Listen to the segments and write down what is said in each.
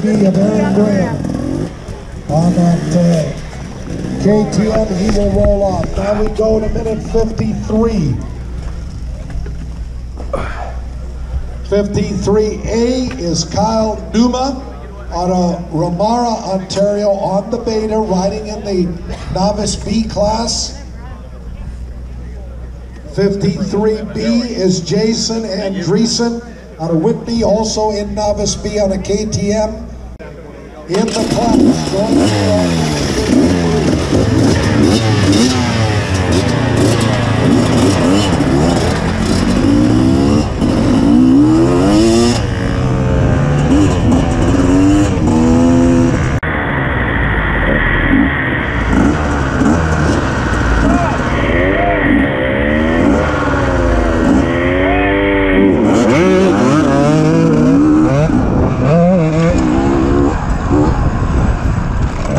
Key of Aaron Graham on that uh, KTM. He will roll off. Now we go to minute 53. 53A is Kyle Newman out of Ramara, Ontario on the beta, riding in the novice B class. 53B is Jason Andreessen out of Whitby, also in novice B on a KTM. In the class,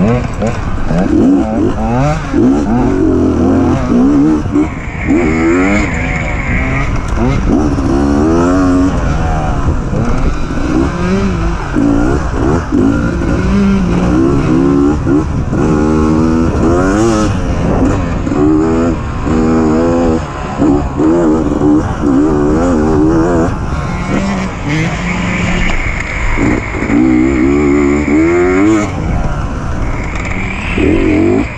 Mm-hmm. Mm-hmm.